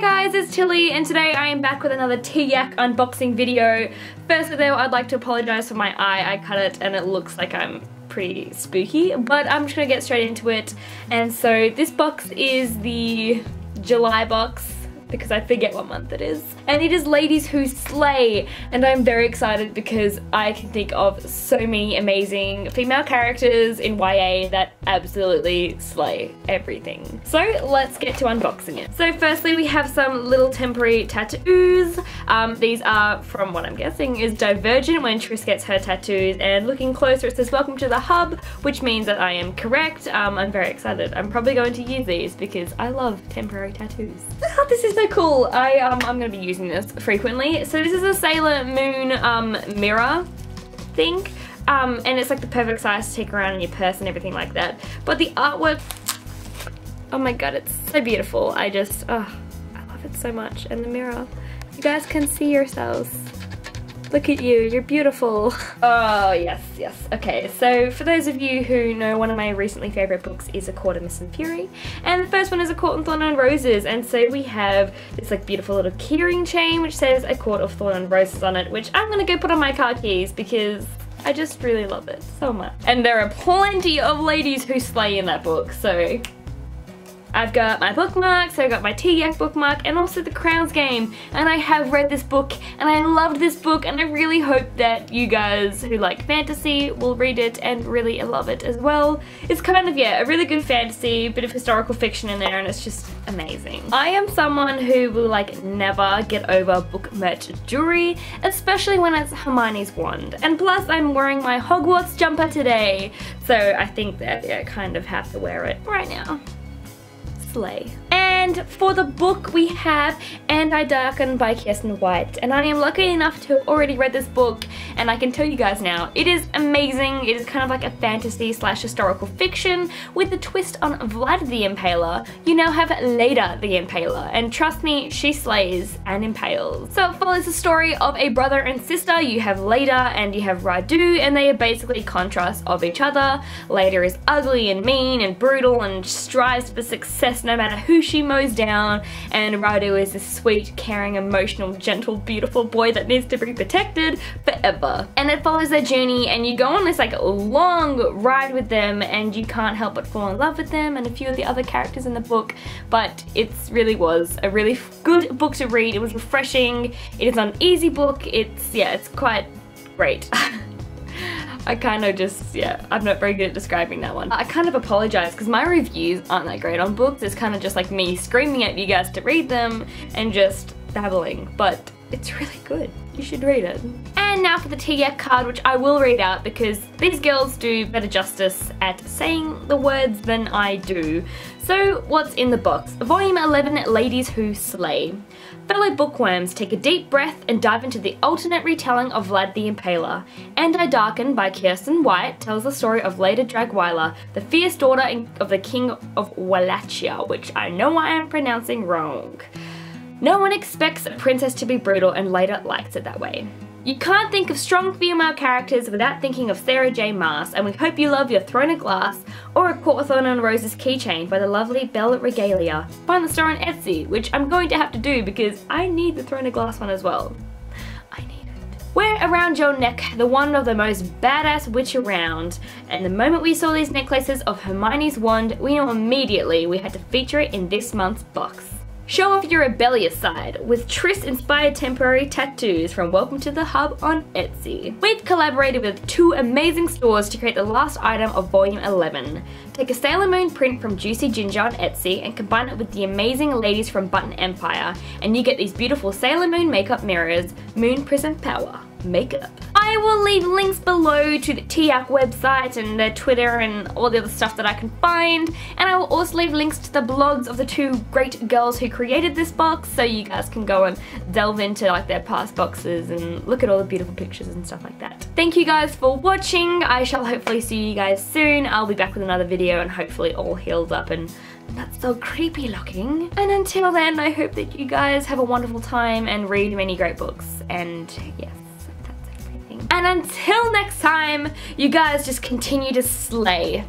Hey guys, it's Tilly and today I am back with another TYAC unboxing video. Firstly though, I'd like to apologise for my eye. I cut it and it looks like I'm pretty spooky, but I'm just gonna get straight into it. And so this box is the July box because I forget what month it is. And it is Ladies Who Slay, and I'm very excited because I can think of so many amazing female characters in YA that absolutely slay everything. So let's get to unboxing it. So firstly we have some little temporary tattoos. Um, these are from what I'm guessing is Divergent when Tris gets her tattoos and looking closer it says welcome to the hub which means that I am correct. Um, I'm very excited. I'm probably going to use these because I love temporary tattoos. this is so cool. I, um, I'm going to be using this frequently. So this is a Sailor Moon um, mirror thing. Um, and it's like the perfect size to take around in your purse and everything like that. But the artwork, oh my god, it's so beautiful. I just, oh, I love it so much. And the mirror, you guys can see yourselves. Look at you, you're beautiful. Oh, yes, yes. Okay, so for those of you who know, one of my recently favourite books is A Court of Mist and Fury. And the first one is A Court of Thorn and Roses. And so we have this like beautiful little keyring chain which says A Court of Thorn and Roses on it, which I'm gonna go put on my car keys because I just really love it so much. And there are plenty of ladies who slay in that book, so I've got my bookmark, so I've got my TYAC bookmark and also the Crown's Game and I have read this book and I loved this book and I really hope that you guys who like fantasy will read it and really love it as well. It's kind of, yeah, a really good fantasy, bit of historical fiction in there and it's just amazing. I am someone who will like never get over book merch jewelry, especially when it's Hermione's wand. And plus I'm wearing my Hogwarts jumper today, so I think that yeah, I kind of have to wear it right now slay. And for the book we have And I Darken by Kiersten White. And I am lucky enough to have already read this book and I can tell you guys now, it is amazing. It is kind of like a fantasy slash historical fiction with a twist on Vlad the Impaler. You now have Lada the Impaler and trust me, she slays and impales. So it follows the story of a brother and sister. You have Lada and you have Radu and they are basically contrasts of each other. Lada is ugly and mean and brutal and strives for success no matter who she mows down and Radu is a sweet, caring, emotional, gentle, beautiful boy that needs to be protected forever. And it follows their journey and you go on this like long ride with them and you can't help but fall in love with them and a few of the other characters in the book but it really was a really good book to read. It was refreshing. It is an easy book. It's, yeah, it's quite great. I kind of just, yeah, I'm not very good at describing that one. I kind of apologize because my reviews aren't that great on books. It's kind of just like me screaming at you guys to read them and just babbling, but it's really good. You should read it. And now for the TYAC card, which I will read out because these girls do better justice at saying the words than I do. So what's in the box? Volume 11, Ladies Who Slay. Fellow bookworms take a deep breath and dive into the alternate retelling of Vlad the Impaler. And I Darken by Kiersten White tells the story of Lada Dragwlya, the fierce daughter of the king of Wallachia, which I know I am pronouncing wrong. No one expects a princess to be brutal and Lada likes it that way. You can't think of strong female characters without thinking of Sarah J Maas and we hope you love your Throne of Glass or a Thorn and Roses keychain by the lovely Belle Regalia. Find the store on Etsy, which I'm going to have to do because I need the Throne of Glass one as well. I need it. Wear around your neck the one of the most badass witch around and the moment we saw these necklaces of Hermione's wand we knew immediately we had to feature it in this month's box. Show off your rebellious side with Tris inspired temporary tattoos from Welcome to the Hub on Etsy. We've collaborated with two amazing stores to create the last item of volume 11. Take a Sailor Moon print from Juicy Ginger on Etsy and combine it with the amazing ladies from Button Empire and you get these beautiful Sailor Moon makeup mirrors, Moon Prism Power makeup. I will leave links below to the TYAC website and their Twitter and all the other stuff that I can find. And I will also leave links to the blogs of the two great girls who created this box so you guys can go and delve into like their past boxes and look at all the beautiful pictures and stuff like that. Thank you guys for watching. I shall hopefully see you guys soon. I'll be back with another video and hopefully all healed up and not so creepy looking. And until then, I hope that you guys have a wonderful time and read many great books. And yes. And until next time, you guys just continue to slay.